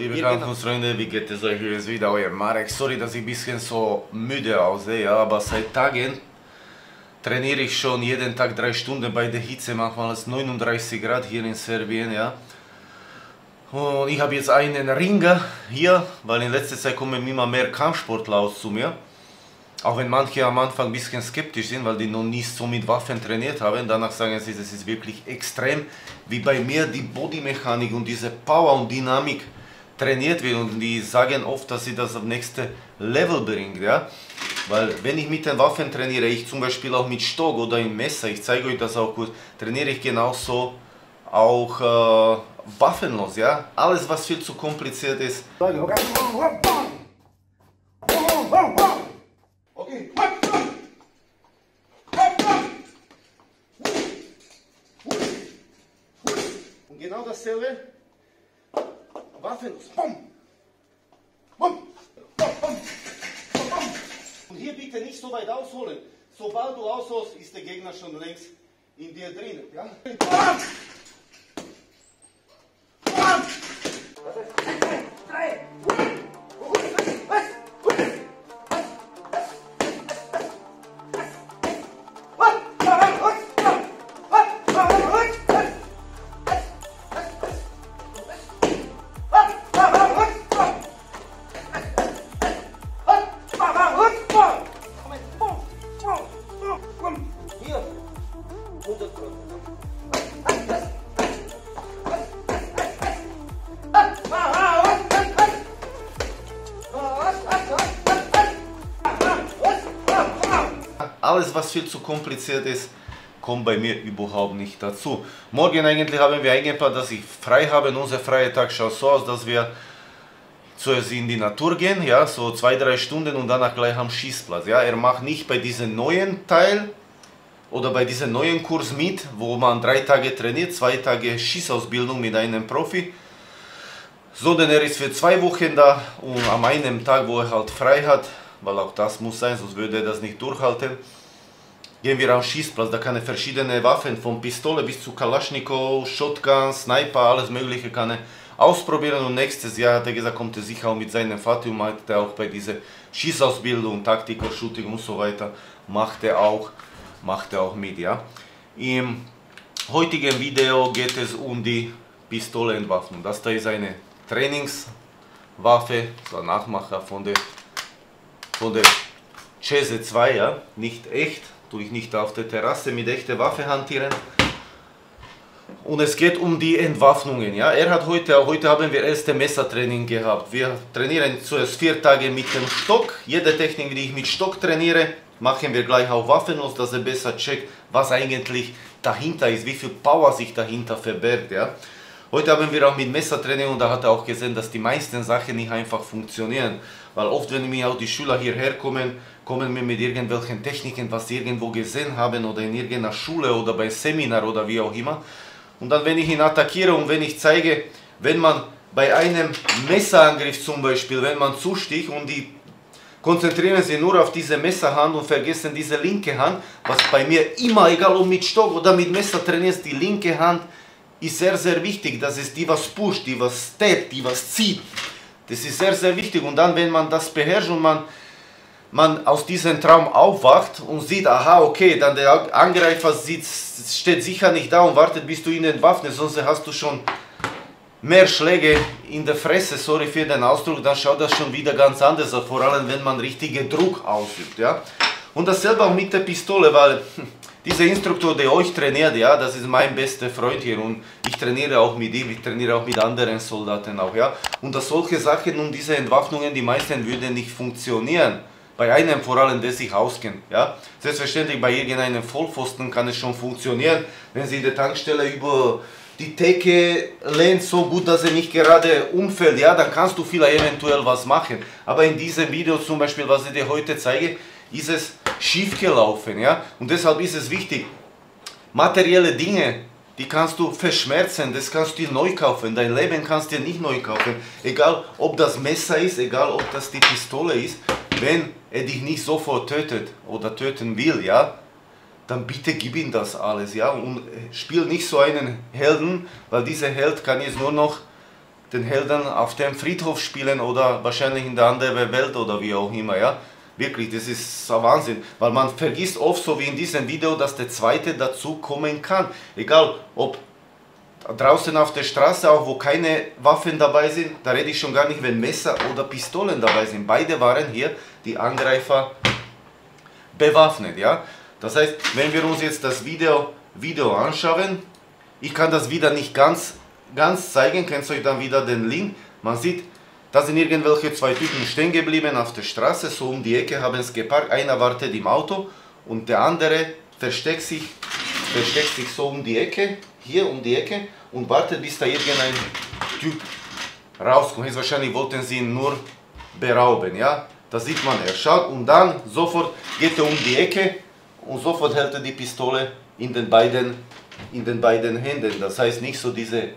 liebe ja, Kampfkunstfreunde, genau. wie geht es euch? Hier ist wieder euer Marek. Sorry, dass ich ein bisschen so müde aussehe, aber seit Tagen trainiere ich schon jeden Tag drei Stunden bei der Hitze, manchmal ist 39 Grad hier in Serbien, ja. Und ich habe jetzt einen Ringer hier, weil in letzter Zeit kommen immer mehr Kampfsportler aus zu mir. Auch wenn manche am Anfang ein bisschen skeptisch sind, weil die noch nie so mit Waffen trainiert haben, danach sagen sie, es ist wirklich extrem, wie bei mir die Bodymechanik und diese Power und Dynamik trainiert wird und die sagen oft, dass sie das auf nächste Level bringt, ja. Weil wenn ich mit den Waffen trainiere, ich zum Beispiel auch mit Stock oder im Messer, ich zeige euch das auch kurz, trainiere ich genauso auch äh, waffenlos, ja. Alles was viel zu kompliziert ist. genau dasselbe. Waffenlos. Bom. Bom. Bom. Bom. Und hier bitte nicht so weit ausholen. Sobald du ausholst, ist der Gegner schon längst in dir drin. Ja? Bam. Alles was viel zu kompliziert ist, kommt bei mir überhaupt nicht dazu. Morgen eigentlich haben wir eingeplant, dass ich frei habe. Unser freier Tag schaut so aus, dass wir zuerst in die Natur gehen, ja, so zwei, drei Stunden und danach gleich am Schießplatz. Ja. Er macht nicht bei diesem neuen Teil oder bei diesem neuen Kurs mit, wo man drei Tage trainiert, zwei Tage Schießausbildung mit einem Profi, sondern er ist für zwei Wochen da und an einem Tag, wo er halt frei hat, weil auch das muss sein, sonst würde er das nicht durchhalten, gehen wir am Schießplatz, da kann er verschiedene Waffen, von Pistole bis zu Kalaschnikow, Shotgun, Sniper, alles mögliche kann er ausprobieren und nächstes Jahr hat er gesagt, kommt er sicher auch mit seinem Vater macht er auch bei dieser Schießausbildung, Taktiker, Shooting und so weiter, macht er auch, macht er auch mit, ja. Im heutigen Video geht es um die Pistolenentwaffnung. Das da ist eine Trainingswaffe, so ein Nachmacher von der, von der Chese 2, ja, nicht echt, tue ich nicht auf der Terrasse mit echter Waffe hantieren. Und es geht um die Entwaffnungen. Ja? Er hat heute, heute haben wir erste Messertraining gehabt. Wir trainieren zuerst vier Tage mit dem Stock. Jede Technik, die ich mit Stock trainiere, machen wir gleich auch waffenlos, dass er besser checkt, was eigentlich dahinter ist, wie viel Power sich dahinter verbergt. Ja? Heute haben wir auch mit Messertraining und da hat er auch gesehen, dass die meisten Sachen nicht einfach funktionieren. Weil oft, wenn mir auch die Schüler hierher kommen, kommen wir mit irgendwelchen Techniken, was sie irgendwo gesehen haben oder in irgendeiner Schule oder bei Seminar oder wie auch immer. Und dann, wenn ich ihn attackiere und wenn ich zeige, wenn man bei einem Messerangriff zum Beispiel, wenn man zusticht und die konzentrieren sich nur auf diese Messerhand und vergessen diese linke Hand, was bei mir immer, egal ob mit Stock oder mit Messer trainierst, die linke Hand ist sehr, sehr wichtig. Das ist die, was pusht, die was steppt, die was zieht. Das ist sehr, sehr wichtig. Und dann, wenn man das beherrscht und man man aus diesem Traum aufwacht und sieht, aha, okay, dann der Angreifer sieht, steht sicher nicht da und wartet, bis du ihn entwaffnest, sonst hast du schon mehr Schläge in der Fresse, sorry für den Ausdruck, dann schaut das schon wieder ganz anders aus, vor allem wenn man richtigen Druck ausübt. Ja? Und dasselbe auch mit der Pistole, weil dieser Instruktor, der euch trainiert, ja, das ist mein bester Freund hier und ich trainiere auch mit ihm, ich trainiere auch mit anderen Soldaten auch, ja. Und dass solche Sachen und diese Entwaffnungen, die meisten würden nicht funktionieren bei einem vor allem, der sich auskennt. Ja? Selbstverständlich bei irgendeinem Vollpfosten kann es schon funktionieren, wenn sie in der Tankstelle über die Decke lehnt so gut, dass er nicht gerade umfällt, ja, dann kannst du vielleicht eventuell was machen. Aber in diesem Video zum Beispiel, was ich dir heute zeige, ist es schief gelaufen, ja. Und deshalb ist es wichtig, materielle Dinge, die kannst du verschmerzen, das kannst du dir neu kaufen. Dein Leben kannst du dir nicht neu kaufen. Egal, ob das Messer ist, egal, ob das die Pistole ist wenn er dich nicht sofort tötet oder töten will, ja, dann bitte gib ihm das alles, ja, und spiel nicht so einen Helden, weil dieser Held kann jetzt nur noch den Helden auf dem Friedhof spielen oder wahrscheinlich in der anderen Welt oder wie auch immer, ja. Wirklich, das ist Wahnsinn, weil man vergisst oft, so wie in diesem Video, dass der Zweite dazu kommen kann. Egal, ob draußen auf der Straße, auch wo keine Waffen dabei sind, da rede ich schon gar nicht, wenn Messer oder Pistolen dabei sind. Beide waren hier, die Angreifer, bewaffnet, ja. Das heißt, wenn wir uns jetzt das Video, Video anschauen, ich kann das wieder nicht ganz, ganz zeigen, kennst du euch dann wieder den Link. Man sieht, da sind irgendwelche zwei Typen stehen geblieben auf der Straße, so um die Ecke haben es geparkt, einer wartet im Auto und der andere versteckt sich, versteckt sich so um die Ecke, hier um die Ecke und wartet bis da irgendein Typ rauskommt. Jetzt wahrscheinlich wollten sie ihn nur berauben, ja. Da sieht man, er schaut und dann sofort geht er um die Ecke und sofort hält er die Pistole in den beiden, in den beiden Händen. Das heißt nicht so diese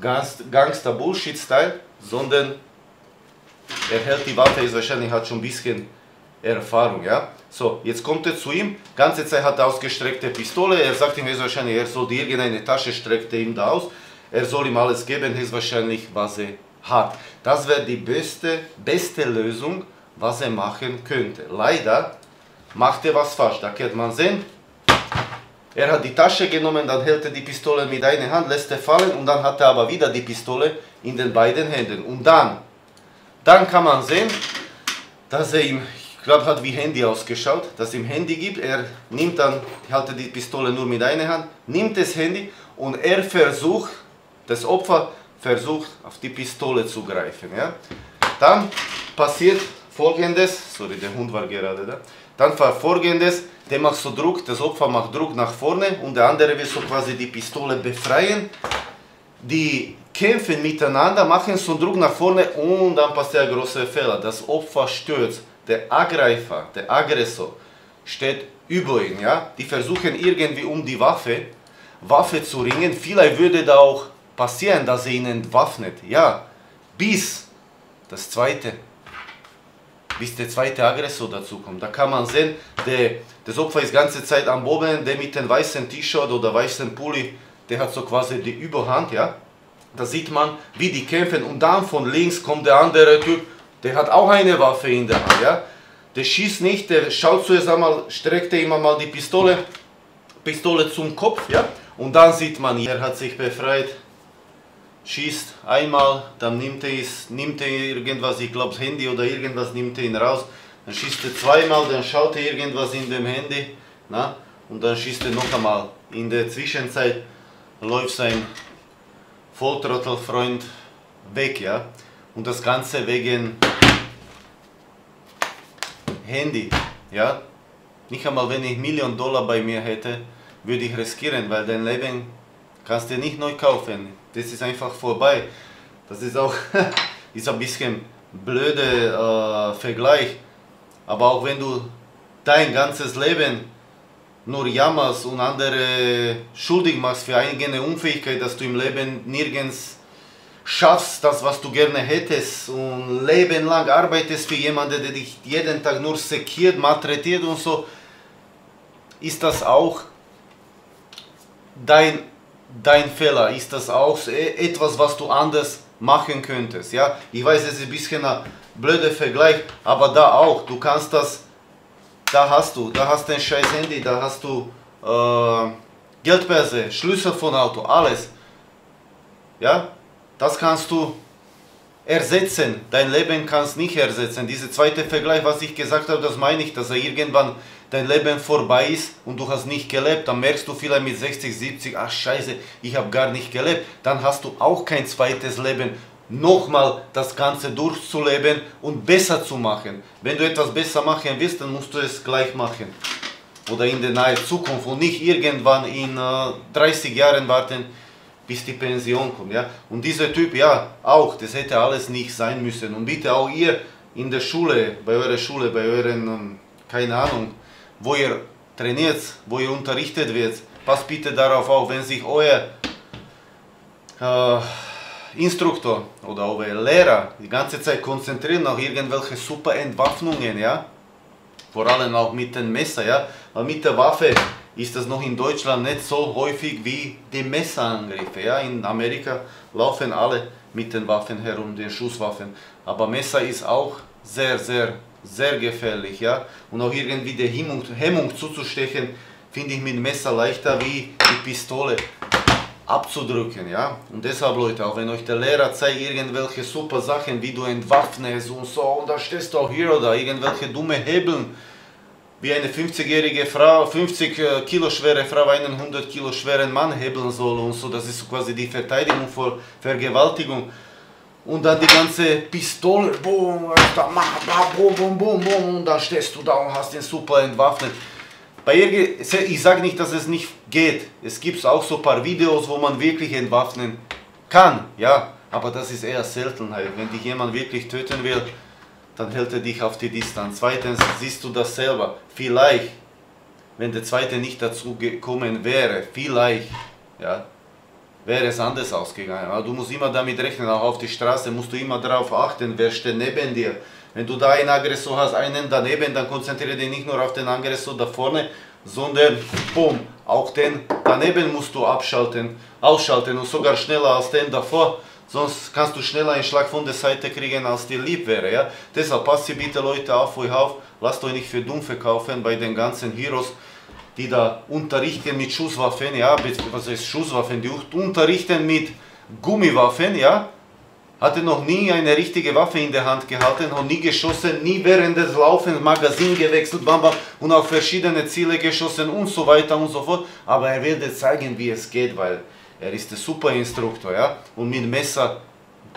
Gangster-Bullshit-Style, sondern er hält die Waffe, ist wahrscheinlich hat schon ein bisschen Erfahrung, ja. So, jetzt kommt er zu ihm, ganze Zeit hat er ausgestreckte Pistole, er sagt ihm wahrscheinlich, er soll irgendeine Tasche, streckt er ihm da aus, er soll ihm alles geben, ist wahrscheinlich, was er hat. Das wäre die beste, beste Lösung, was er machen könnte. Leider macht er was falsch, da kann man sehen, er hat die Tasche genommen, dann hält er die Pistole mit einer Hand, lässt er fallen und dann hat er aber wieder die Pistole in den beiden Händen. Und dann, dann kann man sehen, dass er ihm, ich glaube, hat wie Handy ausgeschaut, dass ihm Handy gibt. Er nimmt dann, hält die Pistole nur mit einer Hand, nimmt das Handy und er versucht, das Opfer versucht, auf die Pistole zu greifen. Ja? Dann passiert folgendes, sorry, der Hund war gerade da, dann war folgendes, der macht so Druck, das Opfer macht Druck nach vorne und der andere will so quasi die Pistole befreien. Die kämpfen miteinander, machen so Druck nach vorne und dann passiert ein großer Fehler. Das Opfer stürzt. Der Angreifer, der Aggressor steht über ihn. Ja? Die versuchen irgendwie um die Waffe, Waffe zu ringen. Vielleicht würde da auch passieren, dass er ihn entwaffnet. Ja, bis das zweite bis der zweite Aggressor dazu kommt. Da kann man sehen, der, das Opfer ist ganze Zeit am Boden, der mit dem weißen T-Shirt oder weißen Pulli, der hat so quasi die Überhand, ja. Da sieht man, wie die kämpfen und dann von links kommt der andere Typ, der hat auch eine Waffe in der Hand, ja. Der schießt nicht, der schaut zuerst einmal, streckt er immer mal die Pistole, Pistole zum Kopf, ja. Und dann sieht man, er hat sich befreit, schießt einmal, dann nimmt er, es, nimmt er irgendwas, ich glaube Handy oder irgendwas, nimmt er ihn raus, dann schießt er zweimal, dann schaut er irgendwas in dem Handy, na, und dann schießt er noch einmal. In der Zwischenzeit läuft sein Volltrottelfreund weg, ja, und das Ganze wegen Handy, ja, nicht einmal wenn ich Million Dollar bei mir hätte, würde ich riskieren, weil dein Leben kannst du nicht neu kaufen. Das ist einfach vorbei. Das ist auch ist ein bisschen blöder äh, Vergleich. Aber auch wenn du dein ganzes Leben nur jammerst und andere schuldig machst für eigene Unfähigkeit, dass du im Leben nirgends schaffst, das was du gerne hättest und Leben lang arbeitest für jemanden, der dich jeden Tag nur sekiert, malträtiert und so, ist das auch dein dein Fehler? Ist das auch etwas, was du anders machen könntest? Ja, ich weiß, es ist ein bisschen ein blöder Vergleich, aber da auch. Du kannst das, da hast du, da hast du ein scheiß Handy, da hast du äh, Geldbörse, Schlüssel von Auto, alles. Ja, das kannst du ersetzen. Dein Leben kannst nicht ersetzen. Dieser zweite Vergleich, was ich gesagt habe, das meine ich, dass er irgendwann dein Leben vorbei ist und du hast nicht gelebt, dann merkst du vielleicht mit 60, 70, ach scheiße, ich habe gar nicht gelebt. Dann hast du auch kein zweites Leben, nochmal das Ganze durchzuleben und besser zu machen. Wenn du etwas besser machen willst, dann musst du es gleich machen. Oder in der nahen Zukunft und nicht irgendwann in äh, 30 Jahren warten, bis die Pension kommt. Ja? Und dieser Typ, ja, auch, das hätte alles nicht sein müssen. Und bitte auch ihr in der Schule, bei eurer Schule, bei euren, ähm, keine Ahnung, wo ihr trainiert, wo ihr unterrichtet wird, passt bitte darauf auf, wenn sich euer äh, Instruktor oder euer Lehrer die ganze Zeit konzentrieren auf irgendwelche super Entwaffnungen, ja, vor allem auch mit dem Messer, ja, weil mit der Waffe ist das noch in Deutschland nicht so häufig wie die Messerangriffe. Ja? In Amerika laufen alle mit den Waffen herum, den Schusswaffen. Aber Messer ist auch sehr, sehr, sehr gefährlich. Ja? Und auch irgendwie die Hemmung, Hemmung zuzustechen, finde ich mit Messer leichter wie die Pistole abzudrücken, ja. Und deshalb, Leute, auch wenn euch der Lehrer zeigt irgendwelche super Sachen, wie du entwaffnest und so, und da stehst du auch hier oder irgendwelche dumme Hebeln, wie eine 50-jährige Frau, 50 äh, Kilo schwere Frau einen 100 Kilo schweren Mann hebeln soll und so, das ist quasi die Verteidigung vor Vergewaltigung. Und dann die ganze Pistole, boom, boom, boom, boom, boom, und dann stehst du da und hast den super entwaffnet. Bei ihr, ich sage nicht, dass es nicht geht. Es gibt auch so ein paar Videos, wo man wirklich entwaffnen kann, ja. Aber das ist eher Seltenheit. Wenn dich jemand wirklich töten will, dann hält er dich auf die Distanz. Zweitens siehst du das selber. Vielleicht, wenn der zweite nicht dazu gekommen wäre, vielleicht, ja, wäre es anders ausgegangen. Aber du musst immer damit rechnen, auch auf die Straße musst du immer darauf achten, wer steht neben dir. Wenn du da einen Aggressor hast, einen daneben, dann konzentriere dich nicht nur auf den Aggressor da vorne, sondern boom, auch den daneben musst du abschalten, ausschalten und sogar schneller als den davor. Sonst kannst du schneller einen Schlag von der Seite kriegen, als dir lieb wäre. Ja? Deshalb passt ihr bitte Leute auf euch auf, lasst euch nicht für dumm verkaufen bei den ganzen Heroes, die da unterrichten mit Schusswaffen, ja, was heißt Schusswaffen, die unterrichten mit Gummiwaffen, ja, hatte noch nie eine richtige Waffe in der Hand gehalten, hat nie geschossen, nie während des Laufens Magazin gewechselt, bam, bam, und auf verschiedene Ziele geschossen und so weiter und so fort. Aber er dir zeigen, wie es geht, weil er ist der Superinstruktor, ja, und mit Messer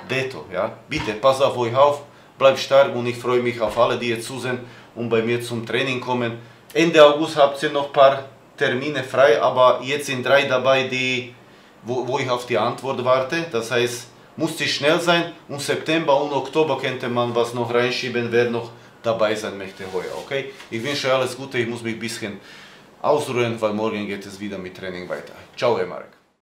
Deto, ja. Bitte, pass auf euch auf, bleibt stark und ich freue mich auf alle, die jetzt zusehen und bei mir zum Training kommen. Ende August habt ihr noch ein paar Termine frei, aber jetzt sind drei dabei, die, wo, wo ich auf die Antwort warte. Das heißt, musste schnell sein und September und Oktober könnte man was noch reinschieben, wer noch dabei sein möchte heuer, okay? Ich wünsche euch alles Gute, ich muss mich ein bisschen ausruhen, weil morgen geht es wieder mit Training weiter. Ciao, Herr Marek.